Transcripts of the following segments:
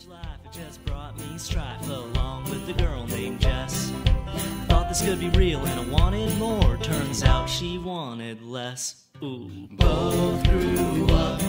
Strange life, it just brought me strife along with a girl named Jess. Thought this could be real and I wanted more. Turns out she wanted less. Ooh, both grew up,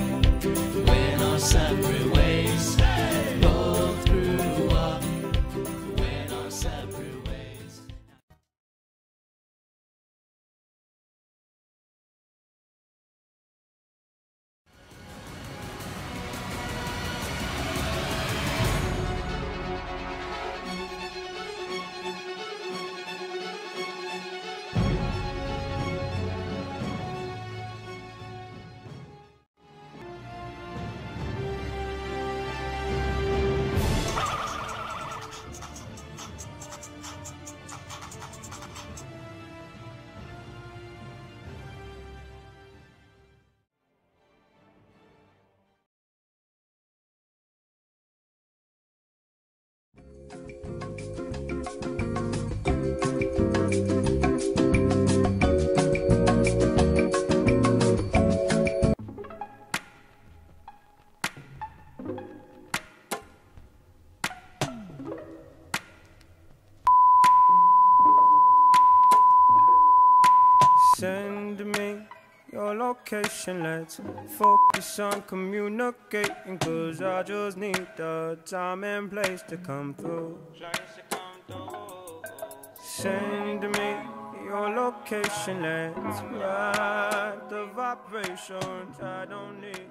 Send me your location, let's focus on communicating. Cause I just need the time and place to come through. Send me your location, let's ride the vibrations. I don't need